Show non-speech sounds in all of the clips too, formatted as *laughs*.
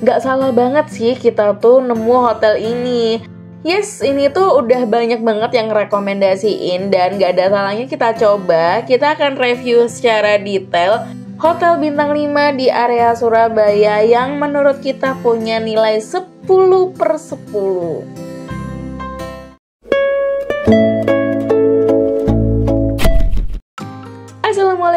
Nggak salah banget sih kita tuh nemu hotel ini. Yes, ini tuh udah banyak banget yang rekomendasiin dan gak ada salahnya kita coba. Kita akan review secara detail Hotel Bintang 5 di area Surabaya yang menurut kita punya nilai 10 per 10.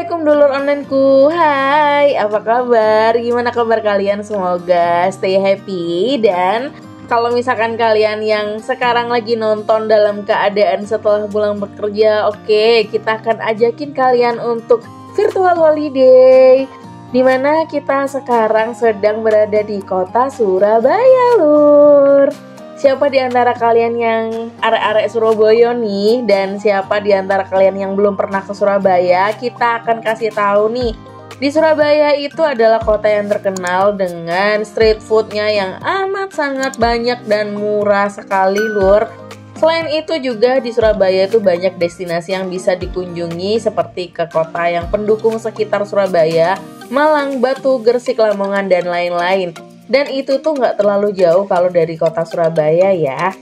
Assalamualaikum dulur onlineku Hai, apa kabar? Gimana kabar kalian? Semoga stay happy dan kalau misalkan kalian yang sekarang lagi nonton dalam keadaan setelah pulang bekerja Oke, kita akan ajakin kalian untuk virtual holiday Di mana kita sekarang sedang berada di kota Surabaya lur siapa di antara kalian yang arek-arek Surabaya nih dan siapa di antara kalian yang belum pernah ke Surabaya, kita akan kasih tahu nih. Di Surabaya itu adalah kota yang terkenal dengan street foodnya yang amat sangat banyak dan murah sekali lur. Selain itu juga di Surabaya itu banyak destinasi yang bisa dikunjungi seperti ke kota yang pendukung sekitar Surabaya, Malang, Batu, Gersik, Lamongan, dan lain-lain. Dan itu tuh nggak terlalu jauh kalau dari kota Surabaya ya.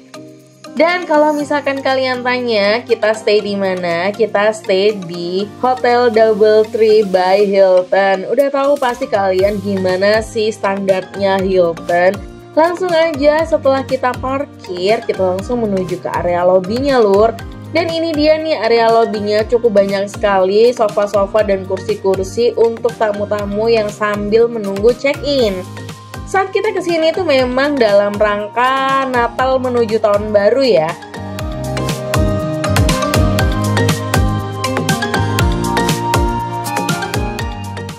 Dan kalau misalkan kalian tanya kita stay di mana, kita stay di Hotel Double Tree by Hilton. Udah tahu pasti kalian gimana sih standarnya Hilton. Langsung aja setelah kita parkir, kita langsung menuju ke area lobbynya lur. Dan ini dia nih area lobbynya cukup banyak sekali sofa-sofa dan kursi-kursi untuk tamu-tamu yang sambil menunggu check-in saat kita ke sini tuh memang dalam rangka Natal menuju tahun baru ya.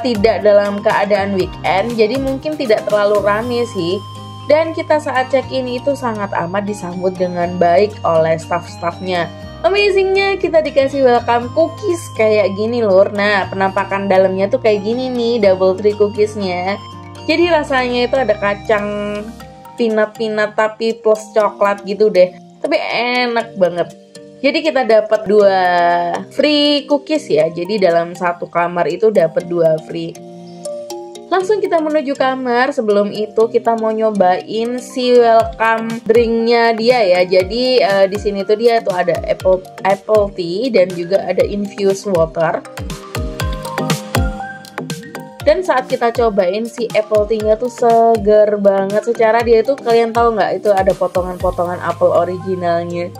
Tidak dalam keadaan weekend, jadi mungkin tidak terlalu rame sih. Dan kita saat check-in itu sangat amat disambut dengan baik oleh staff-staffnya. Amazingnya kita dikasih welcome cookies kayak gini lur. Nah penampakan dalamnya tuh kayak gini nih double tree cookiesnya. Jadi rasanya itu ada kacang peanut-peanut tapi plus coklat gitu deh. Tapi enak banget. Jadi kita dapat dua free cookies ya. Jadi dalam satu kamar itu dapat dua free. Langsung kita menuju kamar. Sebelum itu kita mau nyobain si welcome drinknya dia ya. Jadi uh, di sini tuh dia tuh ada apple apple tea dan juga ada infused water. Dan saat kita cobain si apple tea-nya tuh seger banget. Secara dia itu kalian tahu nggak itu ada potongan-potongan apel originalnya.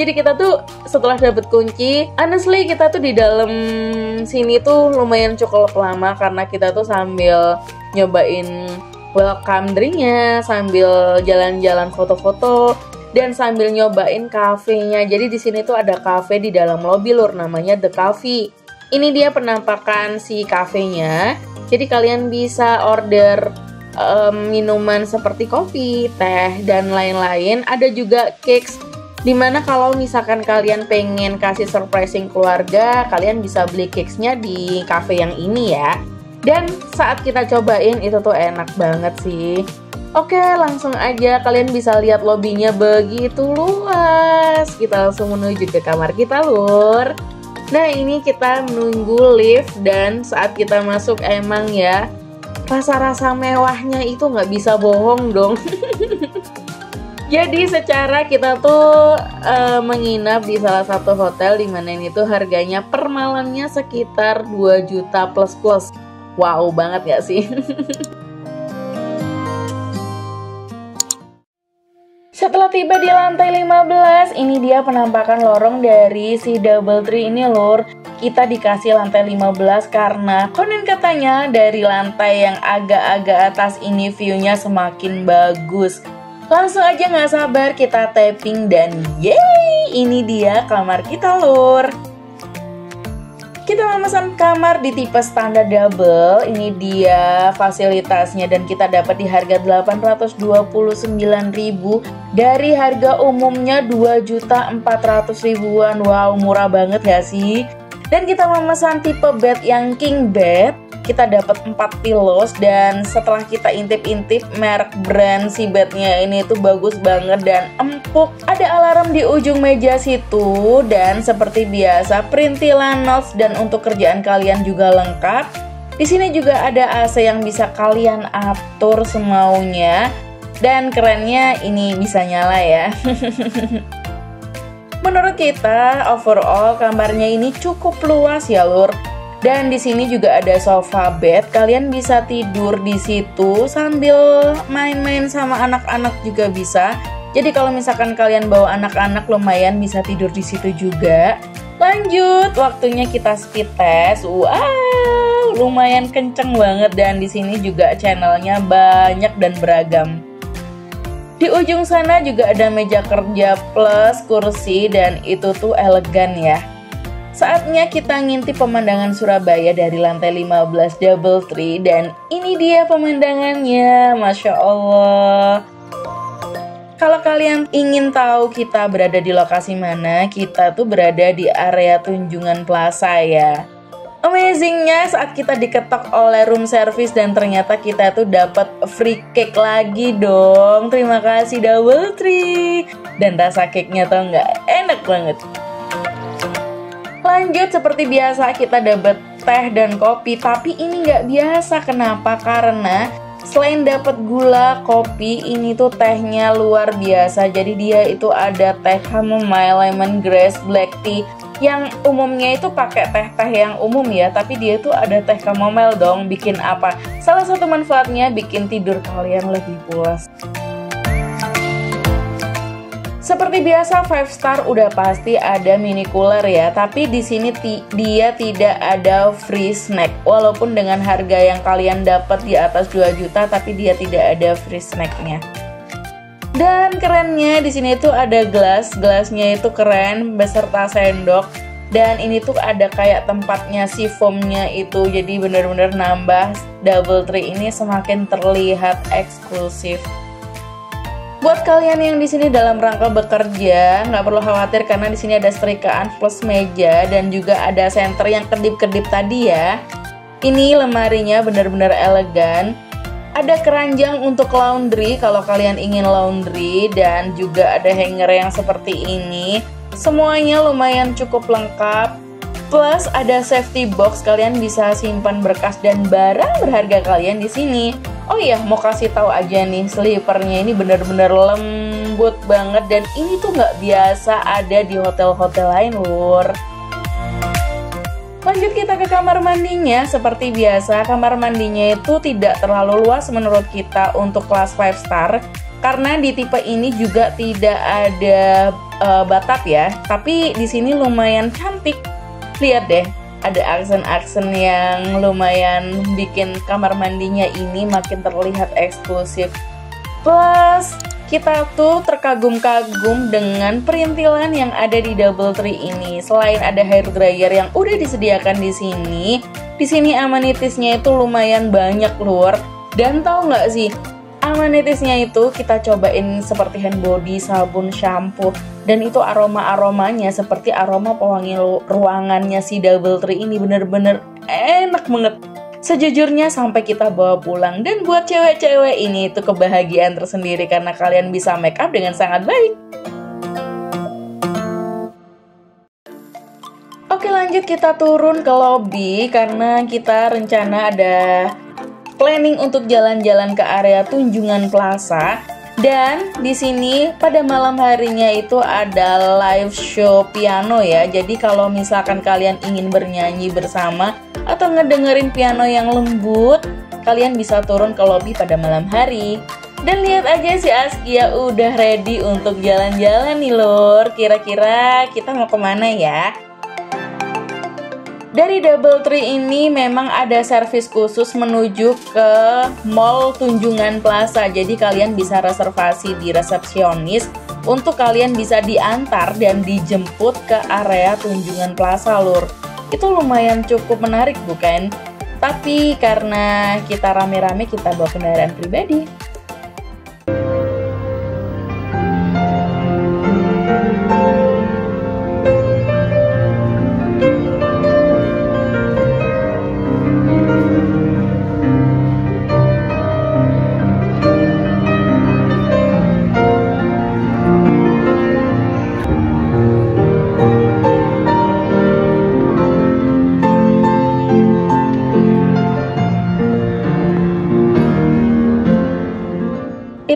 Jadi kita tuh setelah dapet kunci, honestly kita tuh di dalam sini tuh lumayan cukup lama karena kita tuh sambil nyobain welcome drinknya, sambil jalan-jalan foto-foto, dan sambil nyobain kafenya. Jadi di sini tuh ada cafe di dalam lobby lur namanya The Cafe. Ini dia penampakan si kafenya. Jadi kalian bisa order um, minuman seperti kopi, teh, dan lain-lain. Ada juga cakes Di mana kalau misalkan kalian pengen kasih surprising keluarga, kalian bisa beli cakesnya di cafe yang ini ya. Dan saat kita cobain itu tuh enak banget sih. Oke, langsung aja kalian bisa lihat lobbynya begitu luas. Kita langsung menuju ke kamar kita, Lur. Nah ini kita menunggu lift dan saat kita masuk emang ya rasa-rasa mewahnya itu nggak bisa bohong dong. *laughs* Jadi secara kita tuh uh, menginap di salah satu hotel di mana ini tuh harganya per malamnya sekitar 2 juta plus plus. Wow banget gak sih? *laughs* tiba di lantai 15, ini dia penampakan lorong dari si Double Tree ini lor. Kita dikasih lantai 15 karena konon katanya dari lantai yang agak-agak atas ini view-nya semakin bagus. Langsung aja nggak sabar kita tapping dan yeay, ini dia kamar kita lor. Kita memesan kamar di tipe standar double. Ini dia fasilitasnya dan kita dapat di harga 829.000 dari harga umumnya 2.400 ribuan. Wow, murah banget ya sih? Dan kita memesan tipe bed yang king bed kita dapat 4 pilos dan setelah kita intip-intip merek brand si bednya ini tuh bagus banget dan empuk. Ada alarm di ujung meja situ dan seperti biasa perintilan notes dan untuk kerjaan kalian juga lengkap. Di sini juga ada AC yang bisa kalian atur semaunya dan kerennya ini bisa nyala ya. *laughs* Menurut kita, overall kamarnya ini cukup luas ya, Lur. Dan di sini juga ada sofa bed, kalian bisa tidur di situ sambil main-main sama anak-anak juga bisa. Jadi kalau misalkan kalian bawa anak-anak lumayan bisa tidur di situ juga. Lanjut, waktunya kita speed test. Wow, lumayan kenceng banget dan di sini juga channelnya banyak dan beragam. Di ujung sana juga ada meja kerja plus kursi dan itu tuh elegan ya. Saatnya kita ngintip pemandangan Surabaya dari lantai 15 double tree dan ini dia pemandangannya, Masya Allah. Kalau kalian ingin tahu kita berada di lokasi mana, kita tuh berada di area Tunjungan Plaza ya. Amazingnya saat kita diketok oleh room service dan ternyata kita tuh dapat free cake lagi dong. Terima kasih Double Tree. Dan rasa cake-nya tuh nggak enak banget. Lanjut seperti biasa kita dapat teh dan kopi, tapi ini nggak biasa. Kenapa? Karena selain dapat gula, kopi, ini tuh tehnya luar biasa. Jadi dia itu ada teh chamomile, lemongrass, black tea, yang umumnya itu pakai teh-teh yang umum ya, tapi dia tuh ada teh chamomile dong. Bikin apa? Salah satu manfaatnya bikin tidur kalian lebih puas. Seperti biasa five star udah pasti ada mini cooler ya, tapi di sini dia tidak ada free snack. Walaupun dengan harga yang kalian dapat di atas 2 juta, tapi dia tidak ada free snacknya. Dan kerennya di sini tuh ada gelas, gelasnya itu keren beserta sendok. Dan ini tuh ada kayak tempatnya si foamnya itu, jadi bener-bener nambah double tree ini semakin terlihat eksklusif. Buat kalian yang di sini dalam rangka bekerja, nggak perlu khawatir karena di sini ada setrikaan plus meja dan juga ada center yang kedip-kedip tadi ya. Ini lemarinya bener-bener elegan ada keranjang untuk laundry kalau kalian ingin laundry dan juga ada hanger yang seperti ini. Semuanya lumayan cukup lengkap. Plus ada safety box kalian bisa simpan berkas dan barang berharga kalian di sini. Oh iya, mau kasih tahu aja nih, slipernya ini bener-bener lembut banget dan ini tuh nggak biasa ada di hotel-hotel lain, lur. Lanjut kita ke kamar mandinya. Seperti biasa, kamar mandinya itu tidak terlalu luas menurut kita untuk kelas 5 star. Karena di tipe ini juga tidak ada uh, batap ya. Tapi di sini lumayan cantik. Lihat deh, ada aksen-aksen yang lumayan bikin kamar mandinya ini makin terlihat eksklusif. Plus, kita tuh terkagum-kagum dengan perintilan yang ada di Double Tree ini. Selain ada hair dryer yang udah disediakan di sini, di sini amenitisnya itu lumayan banyak luar. Dan tau nggak sih, amenitisnya itu kita cobain seperti hand body, sabun, shampoo, dan itu aroma-aromanya seperti aroma pewangi ruangannya si Double Tree ini bener-bener enak banget. Sejujurnya sampai kita bawa pulang dan buat cewek-cewek ini itu kebahagiaan tersendiri karena kalian bisa make up dengan sangat baik. Oke lanjut kita turun ke lobby karena kita rencana ada planning untuk jalan-jalan ke area Tunjungan Plaza dan di sini pada malam harinya itu ada live show piano ya. Jadi kalau misalkan kalian ingin bernyanyi bersama atau ngedengerin piano yang lembut, kalian bisa turun ke lobby pada malam hari. Dan lihat aja si Askia udah ready untuk jalan-jalan nih lor. Kira-kira kita mau ke mana ya? Dari Double Tree ini memang ada servis khusus menuju ke Mall Tunjungan Plaza. Jadi kalian bisa reservasi di resepsionis untuk kalian bisa diantar dan dijemput ke area Tunjungan Plaza, Lur. Itu lumayan cukup menarik, bukan? Tapi karena kita rame-rame kita bawa kendaraan pribadi.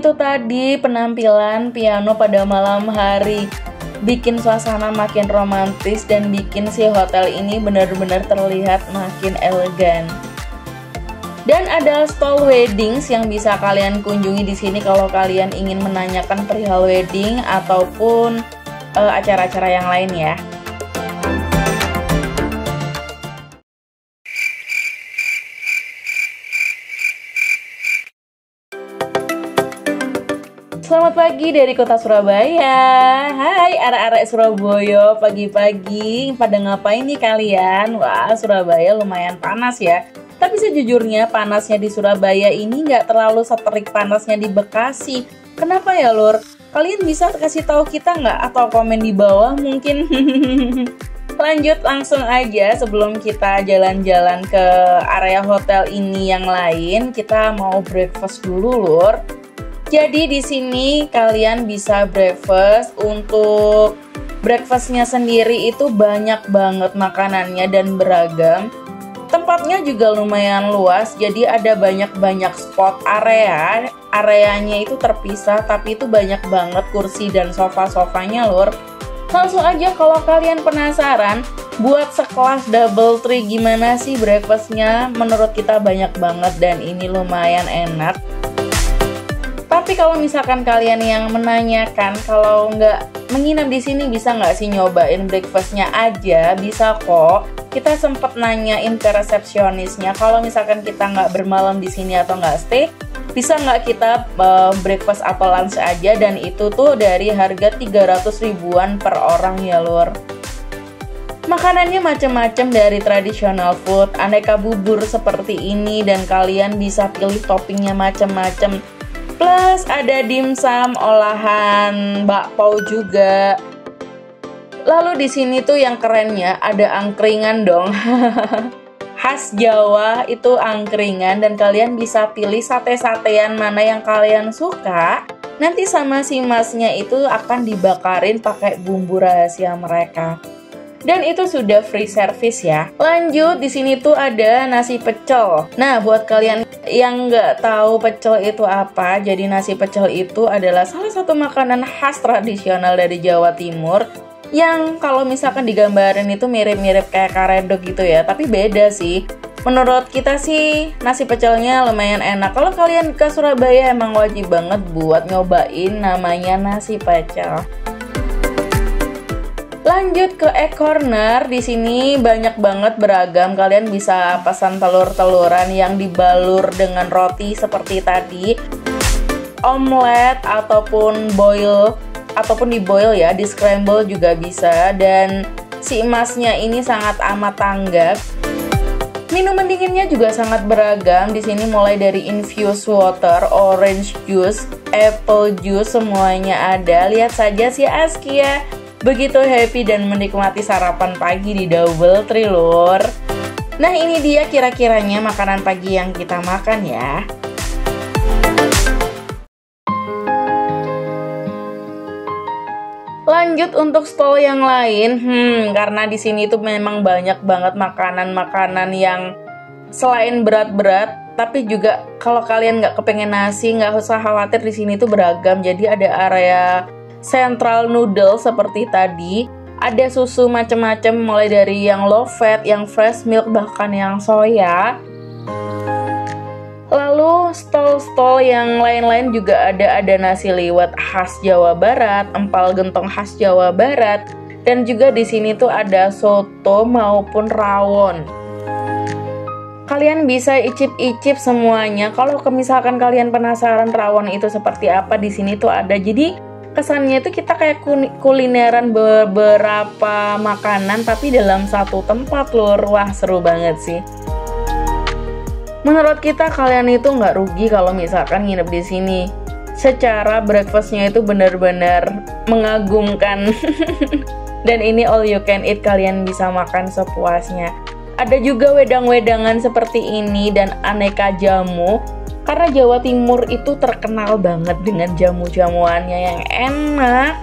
Itu tadi penampilan piano pada malam hari bikin suasana makin romantis dan bikin si hotel ini benar-benar terlihat makin elegan. Dan ada stall weddings yang bisa kalian kunjungi di sini kalau kalian ingin menanyakan perihal wedding ataupun eh, acara-acara uh, yang lain ya. Pagi dari kota Surabaya. Hai arek-arek Surabaya Pagi-pagi. Pada ngapain nih kalian? Wah Surabaya lumayan panas ya. Tapi sejujurnya panasnya di Surabaya ini nggak terlalu seterik panasnya di Bekasi. Kenapa ya Lur? Kalian bisa kasih tahu kita nggak? Atau komen di bawah mungkin. *laughs* Lanjut langsung aja sebelum kita jalan-jalan ke area hotel ini yang lain. Kita mau breakfast dulu Lur jadi di sini kalian bisa breakfast untuk breakfastnya sendiri itu banyak banget makanannya dan beragam. Tempatnya juga lumayan luas, jadi ada banyak-banyak spot area. Areanya itu terpisah, tapi itu banyak banget kursi dan sofa-sofanya lur. Langsung aja kalau kalian penasaran, buat sekelas double tree gimana sih breakfastnya? Menurut kita banyak banget dan ini lumayan enak tapi kalau misalkan kalian yang menanyakan kalau nggak menginap di sini bisa nggak sih nyobain breakfastnya aja, bisa kok. Kita sempat nanyain ke resepsionisnya kalau misalkan kita nggak bermalam di sini atau nggak stay, bisa nggak kita uh, breakfast atau lunch aja dan itu tuh dari harga 300 ribuan per orang ya lur. Makanannya macam-macam dari tradisional food, aneka bubur seperti ini dan kalian bisa pilih toppingnya macam-macam Plus ada dimsum olahan bakpao juga. Lalu di sini tuh yang kerennya ada angkringan dong. *laughs* Khas Jawa itu angkringan dan kalian bisa pilih sate-satean mana yang kalian suka. Nanti sama si masnya itu akan dibakarin pakai bumbu rahasia mereka dan itu sudah free service ya. Lanjut di sini tuh ada nasi pecel. Nah, buat kalian yang nggak tahu pecel itu apa, jadi nasi pecel itu adalah salah satu makanan khas tradisional dari Jawa Timur yang kalau misalkan digambarin itu mirip-mirip kayak karedok gitu ya, tapi beda sih. Menurut kita sih nasi pecelnya lumayan enak. Kalau kalian ke Surabaya emang wajib banget buat nyobain namanya nasi pecel. Lanjut ke egg corner, di sini banyak banget beragam. Kalian bisa pesan telur-teluran yang dibalur dengan roti seperti tadi, omelet ataupun boil ataupun di boil ya, di scramble juga bisa. Dan si emasnya ini sangat amat tanggap. Minuman dinginnya juga sangat beragam. Di sini mulai dari infused water, orange juice, apple juice semuanya ada. Lihat saja si Askia begitu happy dan menikmati sarapan pagi di Double Tree lur. Nah ini dia kira-kiranya makanan pagi yang kita makan ya. Lanjut untuk stall yang lain, hmm, karena di sini tuh memang banyak banget makanan-makanan yang selain berat-berat, tapi juga kalau kalian nggak kepengen nasi, nggak usah khawatir di sini tuh beragam. Jadi ada area central noodle seperti tadi ada susu macam-macam mulai dari yang low fat, yang fresh milk bahkan yang soya. Lalu stall-stall yang lain-lain juga ada ada nasi liwet khas Jawa Barat, empal gentong khas Jawa Barat, dan juga di sini tuh ada soto maupun rawon. Kalian bisa icip-icip semuanya. Kalau misalkan kalian penasaran rawon itu seperti apa di sini tuh ada. Jadi kesannya itu kita kayak kulineran beberapa makanan tapi dalam satu tempat lur. Wah seru banget sih. Menurut kita kalian itu nggak rugi kalau misalkan nginep di sini. Secara breakfastnya itu benar-benar mengagumkan. *laughs* Dan ini all you can eat kalian bisa makan sepuasnya. Ada juga wedang-wedangan seperti ini dan aneka jamu karena Jawa Timur itu terkenal banget dengan jamu-jamuannya yang enak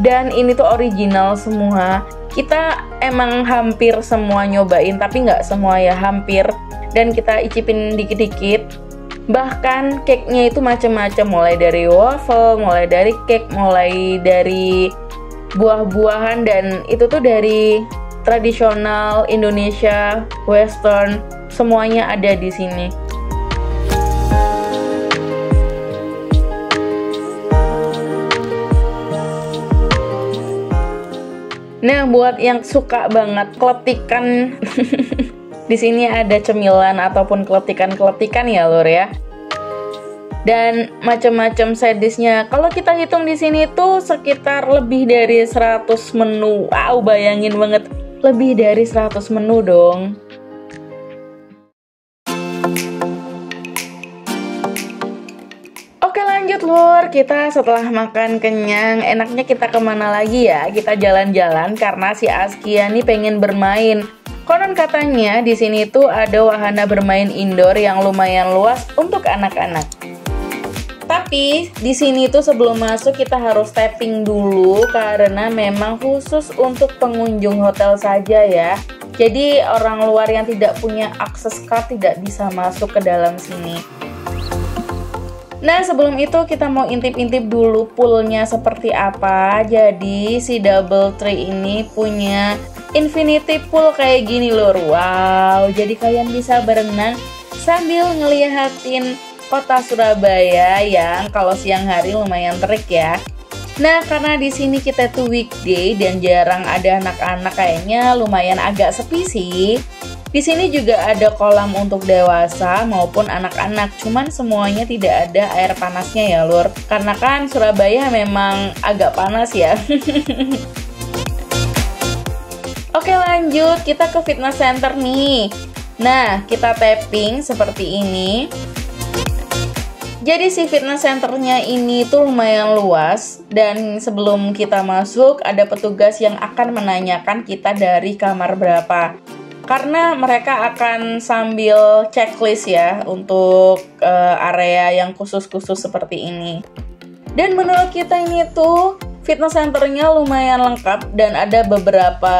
dan ini tuh original semua. Kita emang hampir semua nyobain tapi nggak semua ya hampir dan kita icipin dikit-dikit. bahkan cake-nya itu macam-macam mulai dari waffle, mulai dari cake, mulai dari buah-buahan dan itu tuh dari tradisional Indonesia, western, semuanya ada di sini. Nah, buat yang suka banget kletikan *laughs* di sini ada cemilan ataupun kletikan-kletikan ya, Lur ya. Dan macam-macam sedisnya. Kalau kita hitung di sini tuh sekitar lebih dari 100 menu. Wow, bayangin banget. Lebih dari 100 menu dong. Lur, kita setelah makan kenyang, enaknya kita ke mana lagi ya? Kita jalan-jalan karena si Askia nih pengen bermain. Konon katanya di sini tuh ada wahana bermain indoor yang lumayan luas untuk anak-anak. Tapi di sini tuh sebelum masuk kita harus tapping dulu karena memang khusus untuk pengunjung hotel saja ya. Jadi orang luar yang tidak punya akses card tidak bisa masuk ke dalam sini. Nah sebelum itu kita mau intip-intip dulu poolnya seperti apa. Jadi si Double Tree ini punya infinity pool kayak gini lur Wow jadi kalian bisa berenang sambil ngeliatin kota Surabaya yang kalau siang hari lumayan terik ya. Nah, karena di sini kita tuh weekday dan jarang ada anak-anak kayaknya lumayan agak sepi sih. Di sini juga ada kolam untuk dewasa maupun anak-anak, cuman semuanya tidak ada air panasnya ya lur. Karena kan Surabaya memang agak panas ya. *laughs* Oke lanjut, kita ke fitness center nih. Nah, kita tapping seperti ini. Jadi si fitness centernya ini tuh lumayan luas dan sebelum kita masuk ada petugas yang akan menanyakan kita dari kamar berapa karena mereka akan sambil checklist ya untuk uh, area yang khusus-khusus seperti ini. Dan menurut kita ini tuh fitness centernya lumayan lengkap dan ada beberapa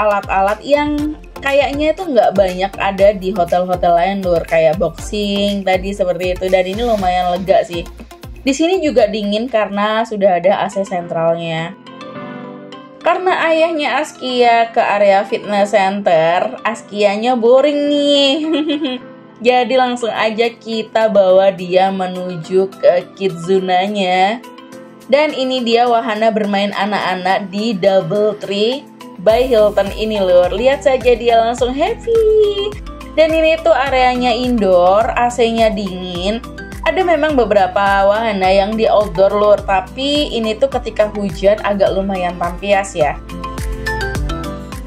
alat-alat yang kayaknya itu nggak banyak ada di hotel-hotel lain lur kayak boxing tadi seperti itu dan ini lumayan lega sih. Di sini juga dingin karena sudah ada AC sentralnya. Karena ayahnya Askia ke area fitness center, Askianya boring nih. *laughs* Jadi langsung aja kita bawa dia menuju ke kidzunanya. Dan ini dia wahana bermain anak-anak di Double Tree by Hilton ini lur. Lihat saja dia langsung happy. Dan ini tuh areanya indoor, AC-nya dingin, ada memang beberapa wahana yang di outdoor lur, tapi ini tuh ketika hujan agak lumayan tampias ya.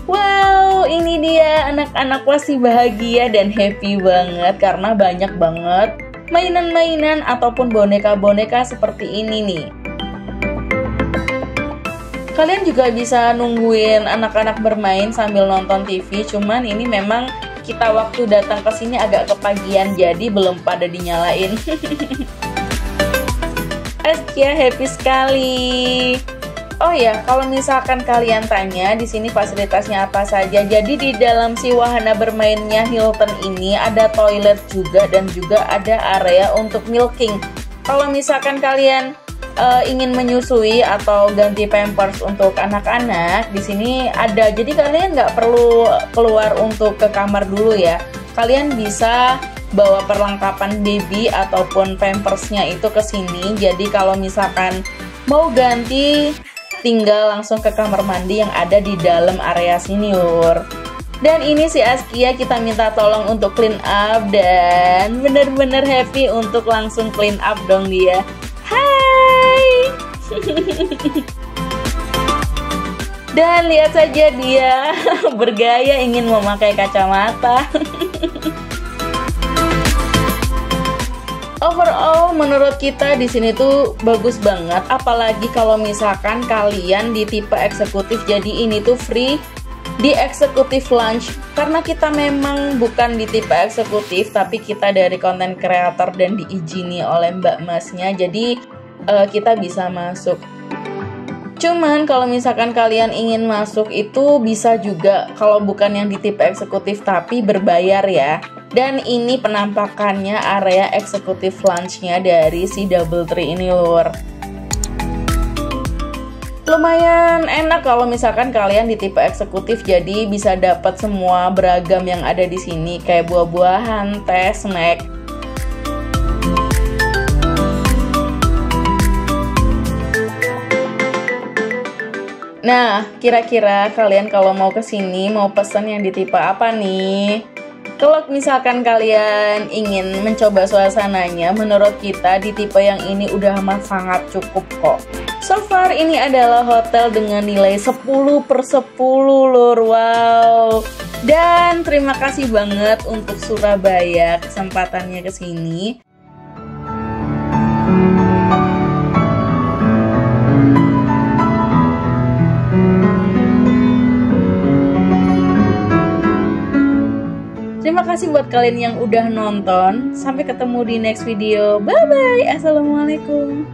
Wow, ini dia anak-anak pasti bahagia dan happy banget karena banyak banget mainan-mainan ataupun boneka-boneka seperti ini nih. Kalian juga bisa nungguin anak-anak bermain sambil nonton TV, cuman ini memang kita waktu datang ke sini agak kepagian jadi belum pada dinyalain. *laughs* Askia happy sekali. Oh ya, kalau misalkan kalian tanya di sini fasilitasnya apa saja. Jadi di dalam si wahana bermainnya Hilton ini ada toilet juga dan juga ada area untuk milking. Kalau misalkan kalian uh, ingin menyusui atau ganti pampers untuk anak-anak di sini ada. Jadi kalian nggak perlu keluar untuk ke kamar dulu ya. Kalian bisa bawa perlengkapan baby ataupun pampersnya itu ke sini. Jadi kalau misalkan mau ganti tinggal langsung ke kamar mandi yang ada di dalam area senior dan ini si Askia kita minta tolong untuk clean up dan bener-bener happy untuk langsung clean up dong dia *laughs* Dan lihat saja dia *laughs* bergaya ingin memakai kacamata. *laughs* Overall, menurut kita di sini tuh bagus banget. Apalagi kalau misalkan kalian di tipe eksekutif, jadi ini tuh free di eksekutif lunch karena kita memang bukan di tipe eksekutif tapi kita dari konten kreator dan diizini oleh mbak masnya jadi uh, kita bisa masuk. Cuman kalau misalkan kalian ingin masuk itu bisa juga kalau bukan yang di tipe eksekutif tapi berbayar ya. Dan ini penampakannya area eksekutif lunchnya dari si Double Tree ini lur. Lumayan enak kalau misalkan kalian di tipe eksekutif jadi bisa dapat semua beragam yang ada di sini kayak buah-buahan, teh, snack, Nah, kira-kira kalian kalau mau ke sini mau pesan yang di tipe apa nih? Kalau misalkan kalian ingin mencoba suasananya, menurut kita di tipe yang ini udah amat sangat cukup kok. So far ini adalah hotel dengan nilai 10 per 10 lur, wow. Dan terima kasih banget untuk Surabaya kesempatannya ke sini. Terima kasih buat kalian yang udah nonton. Sampai ketemu di next video. Bye bye. Assalamualaikum.